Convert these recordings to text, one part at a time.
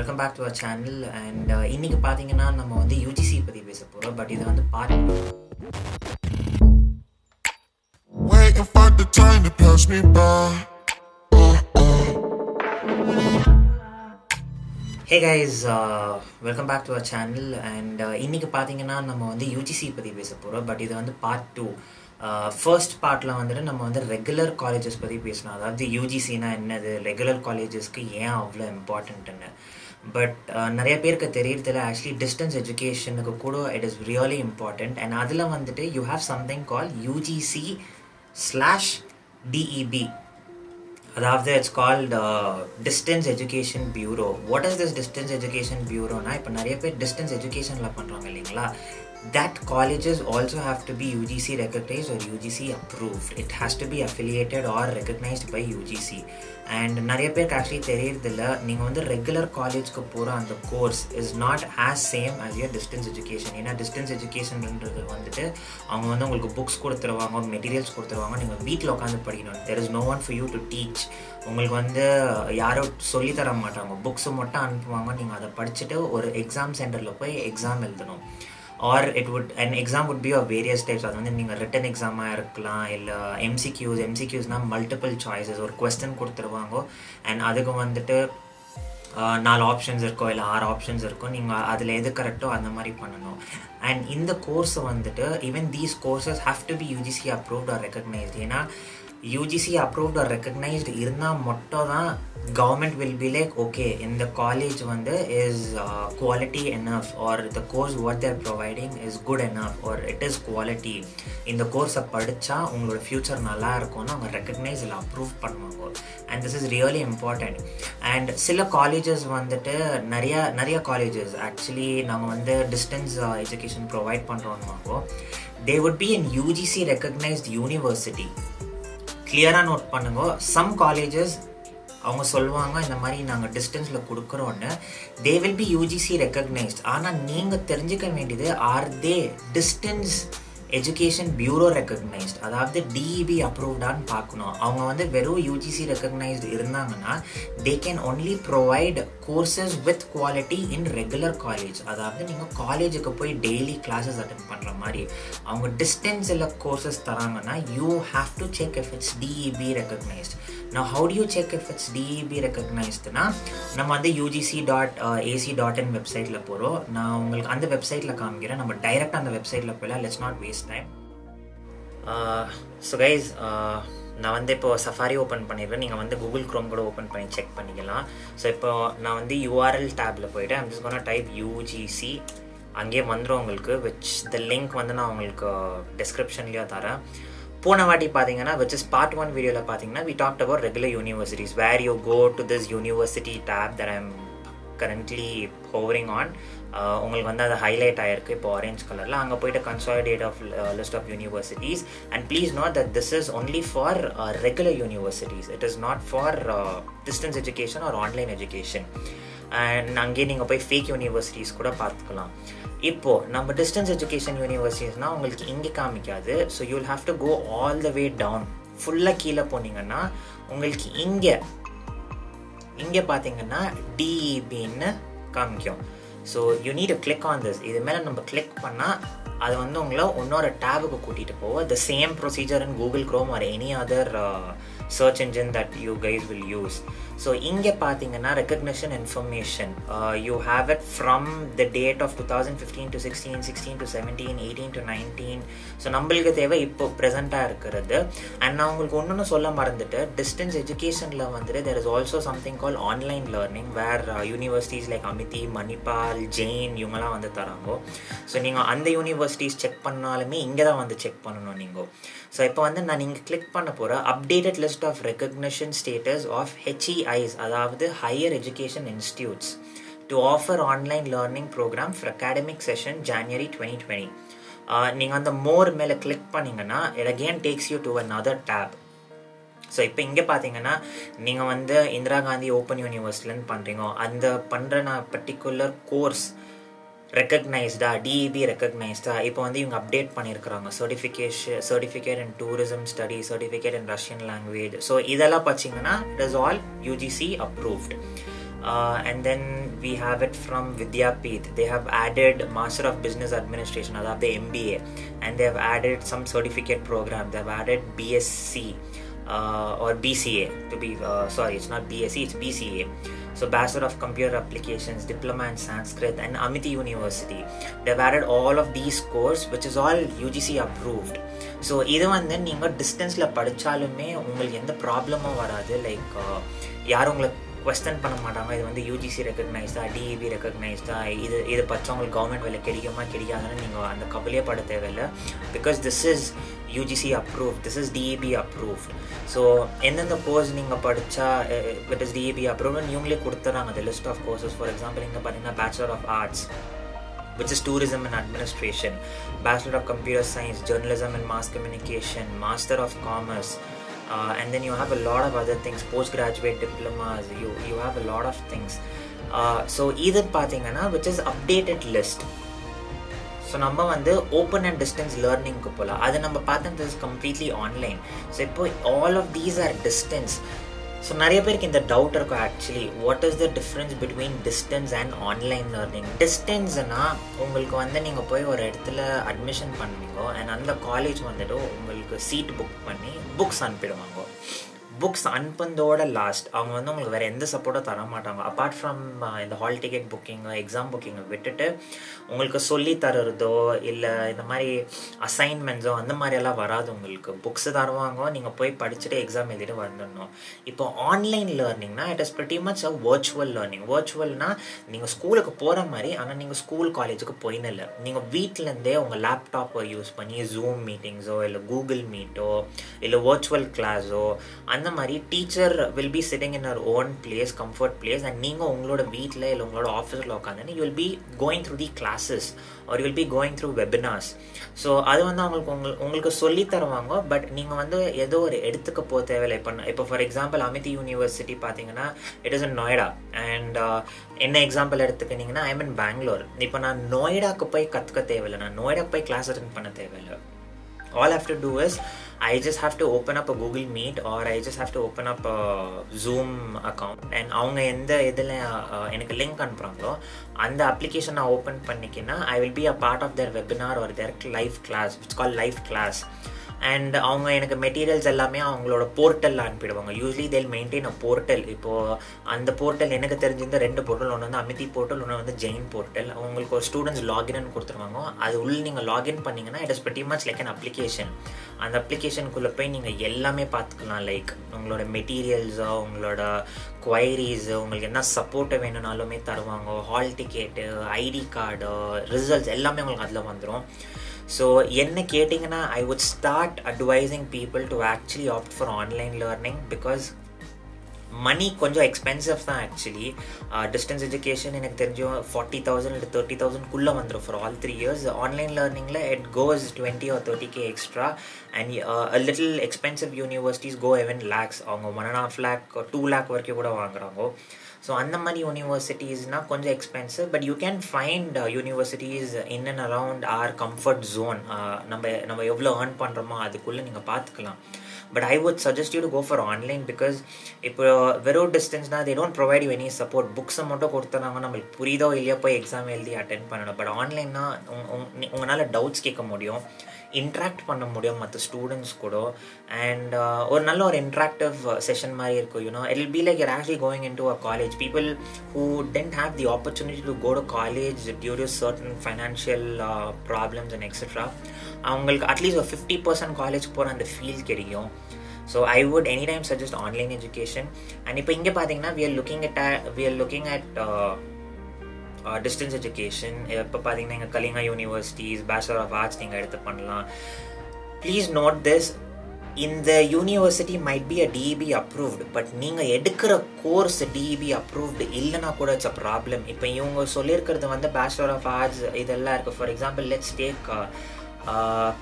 Welcome back to our channel and இன்னைக்கு பார்த்தீங்கன்னா நம்ம வந்து யூஜிசி பற்றி பேச போகிறோம் பட் இது வந்து part. Hey guys welcome back to our channel and இன்னைக்கு பார்த்தீங்கன்னா நம்ம வந்து யூஜிசி பற்றி பேச போகிறோம் பட் இது வந்து பார்ட் டூ ஃபர்ஸ்ட் பார்ட்டில் வந்துட்டு நம்ம வந்து ரெகுலர் காலேஜஸ் பற்றி பேசணும் அதாவது யூஜிசினா என்னது? ரெகுலர் காலேஜஸ்க்கு ஏன் அவ்வளோ இம்பார்ட்டன்ட்டுன்னு பட் uh, நிறைய பேருக்கு தெரியறதுல ஆக்சுவலி டிஸ்டன்ஸ் எஜுகேஷனுக்கு கூட it is really important and அதில் வந்துட்டு you have something call UGC slash DEB அதாவது it's called distance education bureau what is this distance education பியூரோனா இப்போ நிறைய பேர் டிஸ்டன்ஸ் எஜுகேஷனில் பண்ணுறாங்க இல்லைங்களா? That colleges also have to be UGC recognized or UGC approved. It has to be affiliated or recognized by UGC. And நிறைய பேருக்கு actually தெரியறதில்ல நீங்கள் வந்து ரெகுலர் காலேஜ்க்கு போகிற அந்த course is not as same as your distance education ஏன்னா distance எஜுகேஷன்ன்றது வந்துட்டு அவங்க வந்து உங்களுக்கு புக்ஸ் கொடுத்துருவாங்க மெட்டீரியல்ஸ் கொடுத்துருவாங்க நீங்கள் வீட்டில் உட்காந்து படிக்கணும். There is no one for you to teach உங்களுக்கு வந்து யாரும் சொல்லி தர மாட்டாங்க. புக்ஸை மட்டும் அனுப்புவாங்க. நீங்கள் அதை படிச்சுட்டு ஒரு எக்ஸாம் சென்டரில் போய் எக்ஸாம் எழுதணும். Or it would and exam would be of various types அது வந்து நீங்கள் ரிட்டன் எக்ஸாமாக இருக்கலாம் இல்லை எம்சிக்யூஸ் எம்சிக்யூஸ்னால் மல்டிபிள் சாய்ஸஸ் ஒரு கொஸ்டின் கொடுத்துருவாங்க அண்ட் அதுக்கு வந்துட்டு நாலு ஆப்ஷன்ஸ் இருக்கும் இல்லை ஆறு ஆப்ஷன்ஸ் இருக்கும் நீங்கள் அதில் எது கரெக்டோ அந்த மாதிரி பண்ணணும். அண்ட் இந்த கோர்ஸை வந்துட்டு even these courses have to be UGC approved or recognised ஏன்னா யூஜிசி அப்ரூவ்ட் ஆர் ரெக்கக்னைஸ்டு இருந்தால் மட்டும் தான் government will be like okay இந்த காலேஜ் வந்து is quality enough or the course what they're providing is good enough or it is quality இந்த கோர்ஸை படித்தா உங்களோட ஃப்யூச்சர் நல்லா இருக்கும்னு அவங்க ரெக்கக்னைஸ் இல்லை அப்ரூவ் பண்ணுவாங்க. And this is really important and சில காலேஜஸ் வந்துட்டு நிறைய நிறைய காலேஜஸ் ஆக்சுவலி நாங்கள் வந்து distance education provide பண்ணுறோம்னாக்கோ they would be in UGC recognised university கிளியராக நோட் பண்ணுங்க. சம் காலேஜஸ் அவங்க சொல்லுவாங்க இந்த மாதிரி நாங்கள் டிஸ்டன்ஸில் கொடுக்குறோன்னு they will be UGC recognised ஆனால் நீங்கள் தெரிஞ்சுக்க வேண்டியது are they distance education bureau recognised அதாவது டிஇபி அப்ரூவ்டான்னு பார்க்கணும். அவங்க வந்து வெறும் யூஜிசி ரெக்கக்னைஸ்டு இருந்தாங்கன்னா they can only provide courses with quality in regular college அதாவது நீங்கள் காலேஜுக்கு போய் டெய்லி கிளாஸஸ் அட்டன் பண்ணுற மாதிரி. அவங்க டிஸ்டன்ஸில் courses தராங்கன்னா you have to check if it's DEB recognised நான் how to you check if it's DEB ரெக்கக்னைஸ்டுனா நம்ம வந்து UGC dot AC dot in வெப்சைட்டில் போகிறோம் நான் உங்களுக்கு அந்த வெப்சைட்டில் காமிக்கிறேன். நம்ம டைரெக்டாக அந்த வெப்சைட்டில் போயிடலாம். Let's not waste time so guys நான் வந்து இப்போ சஃபாரி ஓப்பன் பண்ணிடுறேன். நீங்கள் வந்து கூகுள் க்ரோம் கூட ஓப்பன் பண்ணி செக் பண்ணிக்கலாம். ஸோ இப்போ நான் வந்து யூஆர்எல் டேப்பில் போயிட்டு I'm just gonna type UGC அங்கேயே வந்துடும் உங்களுக்கு விச் த லிங்க் வந்து நான் உங்களுக்கு uh, டிஸ்கிரிப்ஷன்லேயே தரேன். போன வாட்டி பார்த்தீங்கன்னா விச் இஸ் பார்ட் ஒன் வீடியோவில் பார்த்தீங்கன்னா we talked about regular universities where you go to this university tab that I'm currently hovering on உங்களுக்கு வந்து அது ஹைலைட் ஆகிருக்கு இப்போ ஆரேஞ்ச் கலரில் அங்கே போயிட்டு consolidate of list of universities and please note that this is only for regular universities it is not for distance education or online education and அங்கேயே நீங்கள் போய் ஃபேக் யூனிவர்சிட்டிஸ் கூட பார்த்துக்கலாம். இப்போது நம்ம டிஸ்டன்ஸ் எஜுகேஷன் யூனிவர்சிட்டிஸ்னால் உங்களுக்கு இங்கே காமிக்காது. So you'll have to go all the way down ஃபுல்லாக கீழே போனீங்கன்னா உங்களுக்கு இங்கே இங்கே பார்த்தீங்கன்னா டிஇபின்னு காமிக்கும். So you need click on this இது மேலே நம்ம கிளிக் பண்ணால் அது வந்து உங்களை இன்னொரு டேபுக்கு கூட்டிகிட்டு போவோம் the same procedure in Google Chrome or any other search engine that you guys will use so இங்கே பார்த்தீங்கன்னா recognition information you have it from the date of two thousand fifteen to sixteen sixteen to seventeen eighteen to nineteen so நம்மளுக்கு தேவை இப்போ ப்ரெசென்ட்டாக இருக்கிறது. And நான் உங்களுக்கு ஒன்று சொல்ல மறந்துட்டு டிஸ்டன்ஸ் எஜுகேஷனில் வந்துட்டு there is also something call online learning where universities like Amity Manipal Jain இவங்கெல்லாம் வந்து தராங்கோ. ஸோ நீங்கள் அந்த யூனிவர்சிட்டிஸ் செக் பண்ணாலுமே இங்கே தான் வந்து செக் பண்ணணும் நீங்கள் ஸோ இப்போ வந்து நான் நீங்கள் கிளிக் பண்ண போகிற updated list of recognition status of HEIs அதாவது higher education institutes to offer online learning program for academic session January twenty twenty நீங்கள் அந்த மோர் மேலே கிளிக் பண்ணிங்கன்னா it again takes you to another tab so இப்போ இங்கே பார்த்தீங்கன்னா நீங்கள் வந்து இந்திரா காந்தி ஓப்பன் யூனிவர்சிட்டிலேருந்து பண்ணுறீங்க அந்த பண்ணுற நான் பர்டிகுலர் கோர்ஸ் ரெக்கக்னைஸ்டா டிஇபி ரெக்கக்னைஸ்டா இப்போ வந்து இவங்க அப்டேட் பண்ணியிருக்கிறாங்க certification certificate in tourism study certificate in Russian language so இதெல்லாம் பார்த்தீங்கன்னா it is all UGC approved Uh, and then we have it from Vidyapeeth. They have added Master of Business Administration, அதாவது MBA, and they have added some certificate program. They have added BSc uh, or BCA to be uh, sorry, it's not BSc, it's BCA. So Bachelor of Computer Applications, Diploma in Sanskrit, and Amity University. They've added all of these course, which is all UGC approved. So இது வந்து நீங்கள் டிஸ்டன்ஸில் படித்தாலுமே உங்களுக்கு எந்த ப்ராப்ளமும் வராது like யாரும் உங்களை கொஸ்டன் பண்ண மாட்டாங்க. இது வந்து யூஜிசி ரெக்கக்னைஸ்டா டிஇபி ரெக்கக்னைஸ்டா இது இது படித்தவங்களுக்கு கவர்மெண்ட் வேலை கிடைக்குமா கிடைக்காதுன்னு நீங்கள் அந்த கவலையே பட தேவையில்லை. Because this is UGC approve this is DEB approve so எந்தெந்த கோர்ஸ் நீங்கள் படித்தா இட் இஸ் டிஇபி அப்ரூவ்னு இவங்களே கொடுத்துறாங்க. அந்த list of courses for example இங்கே பார்த்தீங்கன்னா bachelor of arts which is tourism and administration, Bachelor of Computer Science, Journalism and Mass Communication, Master of Commerce, uh, and then you have a lot of other things, postgraduate diplomas, you, you have a lot of things. Uh, so either பார்த்தீங்கன்னா which is updated list so நம்ம வந்து open and distance லேர்னிங்க்கு போகலாம் அது நம்ம பார்த்தது is completely online so இப்போ all of these are distance so நிறைய பேருக்கு இந்த டவுட் இருக்கும் actually what is the difference between distance and online learning டிஸ்டன்ஸ்னா உங்களுக்கு வந்து நீங்கள் போய் ஒரு இடத்துல அட்மிஷன் பண்ணுவீங்க அண்ட் அந்த காலேஜ் வந்துட்டு உங்களுக்கு சீட் புக் பண்ணி புக்ஸ் அனுப்பிடுவாங்க. புக்ஸ் அன்பந்தோட லாஸ்ட் அவங்க வந்து உங்களுக்கு வேறு எந்த சப்போர்ட்டும் தர மாட்டாங்க அப்பார்ட் ஃப்ரம் இந்த ஹால் டிக்கெட் புக்கிங் எக்ஸாம் புக்கிங்கை விட்டுட்டு உங்களுக்கு சொல்லி தருறதோ இல்லை இந்த மாதிரி அசைன்மெண்ட்ஸோ அந்த மாதிரியெல்லாம் வராது உங்களுக்கு. புக்ஸ் தருவாங்க நீங்கள் போய் படிச்சுட்டு எக்ஸாம் எழுதிட்டு வந்துடணும். இப்போ online லேர்னிங்னா it is pretty much a virtual learning வர்ச்சுவல்னால் நீங்கள் ஸ்கூலுக்கு போகிற மாதிரி ஆனால் நீங்கள் ஸ்கூல் காலேஜுக்கு போயின்னு இல்லை. நீங்கள் வீட்டிலேருந்தே உங்கள் லேப்டாப்பை யூஸ் பண்ணி ஜூம் மீட்டிங்ஸோ இல்லை கூகுள் மீட்டோ இல்லை வர்ச்சுவல் கிளாஸோ அந்த மாதிரி teacher will be sitting in our own place comfort place and நீங்கள் உங்களோட வீட்டில் இல்லை உங்களோட ஆஃபீஸில் உட்காந்து you will be going through the classes or will be going through webinars so அது வந்து அவங்களுக்கு உங்களுக்கு உங்களுக்கு சொல்லி தருவாங்க பட் நீங்கள் வந்து ஏதோ ஒரு எடுத்துக்க போக தேவையில்லை. இப்போ இப்போ ஃபார் எக்ஸாம்பிள் அமிதி யூனிவர்சிட்டி பார்த்தீங்கன்னா it is in Noida and என்ன எக்ஸாம்பிள் எடுத்துக்கிட்டிங்கன்னா ஐ மீன் பெங்களூர் இப்போ நான் நொய்டாக்கு போய் கற்றுக்க தேவையில்லை. நான் நொய்டாக்கு போய் கிளாஸ் அட்டன் பண்ண தேவையில்லை. All have to do is I just have to open up a Google Meet or I just have to open up a Zoom account. And அவங்க எந்த இதில் எனக்கு லிங்க் அனுப்புகிறாங்களோ அந்த அப்ளிகேஷன் நான் open பண்ணிக்கினா I will be a part of their webinar ஒரு their live class it's call live class and அவங்க எனக்கு materials எல்லாமே அவங்களோட போர்ட்டலில் அனுப்பிடுவாங்க. யூஸ்வலி தேல் மெயின்டைன் அ போர்ட்டல் இப்போது அந்த போர்ட்டல் எனக்கு தெரிஞ்சிருந்த ரெண்டு போர்ட்டல் ஒன்று வந்து அமிதி போர்ட்டல் ஒன்று வந்து ஜெயின் போர்ட்டல் அவங்களுக்கு ஒரு ஸ்டூடெண்ட்ஸ் லாகின் கொடுத்துருவாங்க. அது உள்ள நீங்கள் லாகின் பண்ணிங்கன்னா it is pretty much like an application அந்த அப்ளிகேஷனுக்குள்ளே போய் நீங்கள் எல்லாமே பார்த்துக்கலாம். லைக் உங்களோட மெட்டீரியல்ஸோ உங்களோட குவைரிஸு உங்களுக்கு என்ன சப்போர்ட்டை வேணும்னாலுமே தருவாங்க. Hall ticket ID card results எல்லாமே உங்களுக்கு அதில் வந்துடும் ஸோ என்ன கேட்டிங்கன்னா I would start advising people to actually opt for online learning because money கொஞ்சம் எக்ஸ்பென்சிவ் தான் ஆக்சுவலி டிஸ்டன்ஸ் எஜுகேஷன் எனக்கு தெரிஞ்சோம் ஃபார்ட்டி தௌசண்ட் இல்லை தேர்ட்டி தௌசண்ட் வந்துடும் for all three years online லேர்னிங்கில் it goes twenty or thirty K extra and little expensive universities go even lakhs அவங்க one and half lakh two lakh வரைக்கும் கூட வாங்குறாங்க. So அந்த மாதிரி யூனிவர்சிட்டிஸ்னால் கொஞ்சம் expensive but you can find universities in and around our comfort zone நம்ம நம்ம எவ்வளோ ஏர்ன் பண்ணுறோமோ அதுக்குள்ளே நீங்கள் பார்த்துக்கலாம் but I would suggest you to go for online because இப்போ வெறும் டிஸ்டன்ஸ்னால் they don't provide you any support புக்ஸை மட்டும் கொடுத்துறாங்க நம்மளுக்கு புரியுதோ இல்லையா போய் எக்ஸாம் எழுதி அட்டென்ட் பண்ணணும். பட் ஆன்லைன்னா உங்களால் டவுட்ஸ் கேட்க முடியும். இன்ட்ராக்ட் பண்ண முடியும் மற்ற ஸ்டூடெண்ட்ஸ் கூட. அண்ட் ஒரு நல்ல ஒரு இன்ட்ராக்டிவ் செஷன் மாதிரி இருக்கும் you know it be like you're actually going into a college people who tend have the opportunity to go to college due to certain financial problems and etcetera அவங்களுக்கு at least ஒரு fifty percent college போகிற அந்த feel கிடைக்கும். So I would any time suggest online education and இப்போ இங்கே பார்த்தீங்கன்னா we are looking at we are looking at distance education இப்போ பார்த்தீங்கன்னா எங்கள் Kalinga universities bachelor of arts நீங்கள் எடுத்து பண்ணலாம். ப்ளீஸ் நோட் திஸ் இந்த university might be a DEB approved but நீங்கள் எடுக்கிற கோர்ஸ் டிஇபி அப்ரூவ்டு இல்லைனா கூட இட்ஸ் அ ப்ராப்ளம் இப்போ இவங்க சொல்லியிருக்கிறது வந்து பேச்சுலர் ஆஃப் ஆர்ட்ஸ் இதெல்லாம் இருக்குது for example let's take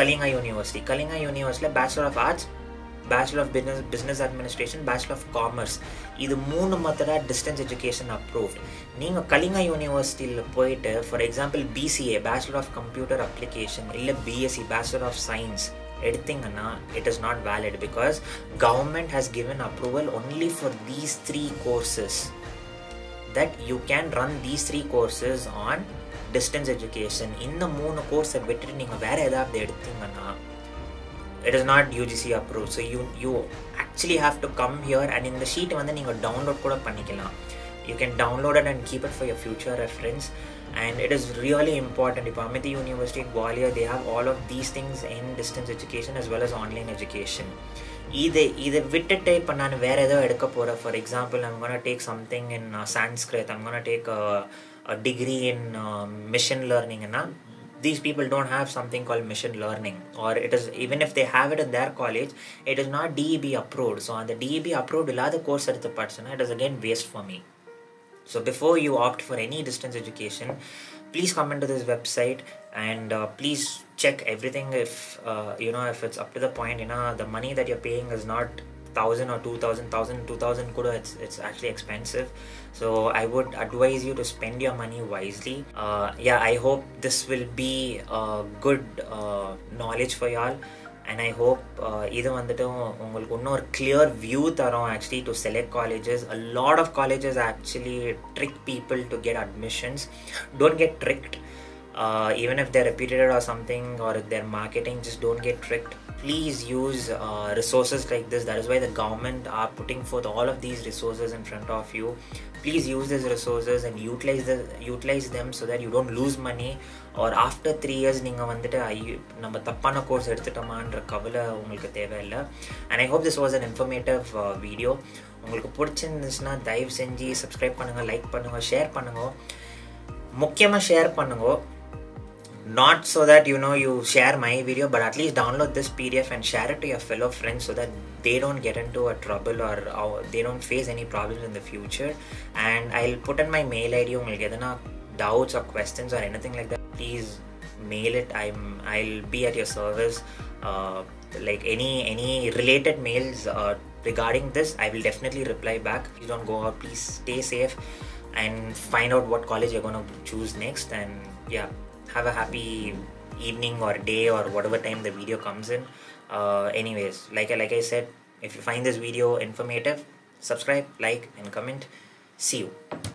Kalinga university Kalinga யூனிவர்சிட்டியில் bachelor of arts bachelor of business business administration bachelor of commerce இது மூணு மத்தடா டிஸ்டன்ஸ் எஜுகேஷன் அப்ரூவ்ட் நீங்கள் கலிங்கா யூனிவர்சிட்டியில் போயிட்டு for example BCA bachelor of computer application இல்லை BSc bachelor of science எடுத்தீங்கன்னா it is not valid because government has given approval only for these three courses that you can run these three courses on distance education இந்த மூணு கோர்ஸை விட்டுட்டு நீங்கள் வேறு ஏதாவது எடுத்தீங்கன்னா it is not UGC approve so you you actually have to come here and இந்த ஷீட்டை வந்து நீங்கள் டவுன்லோட் கூட பண்ணிக்கலாம் you can download and keep it for your future reference and it is really important இப்போ Amity university Gwalior they have all of these things in distance education as well as online education இது இதை விட்டுட்டு இப்போ நான் வேறு ஏதோ எடுக்க போகிறேன் for example I'm take something in Sanskrit I'm take degree in machine லேர்னிங்னா these people don't have something called machine learning or it is even if they have it in their college it is not deb approved. So on the deb approved the course at the person it is again waste for me. So before you opt for any distance education please come into this website and uh, please check everything if uh, you know if it's up to the point. you know the money that you're paying is not thousand or two thousand, thousand, two thousand kuda. It's it's actually expensive. So I would advise you to spend your money wisely. Uh, yeah, I hope this will be a good uh, knowledge for y'all. And I hope இது வந்துட்டு உங்களுக்கு இன்னும் ஒரு clear view தரோம் actually to select colleges a lot of colleges actually trick people to get admissions don't get tricked even if they're repeated or something or if they're marketing just don't get tricked please use uh, resources like this that is why the government are putting forth all of these resources in front of you please use these resources and utilize the utilize them so that you don't lose money or after three years நீங்கள் வந்துட்டு ஐயோ நம்ம தப்பான course எடுத்துட்டோமான்ற கவலை உங்களுக்கு தேவையில்லை and I hope this was an informative video உங்களுக்கு பிடிச்சிருந்துச்சுன்னா தயவு செஞ்சு சப்ஸ்கிரைப் பண்ணுங்கள் லைக் பண்ணுங்கள் ஷேர் பண்ணுங்க முக்கியமாக ஷேர் பண்ணுங்க not so that you know you share my video but at least download this pdf and share it to your fellow friends so that they don't get into a trouble or, or they don't face any problems in the future and i'll put in my mail id உங்களுக்கு எதனா doubts or questions or anything like that please mail it i'm i'll be at your service uh, like any any related mails uh, regarding this i will definitely reply back you don't go out please stay safe and find out what college you're going to choose next and yeah have a happy evening or day or whatever time the video comes in. Uh, anyways like like i said if you find this video informative subscribe like and comment. See you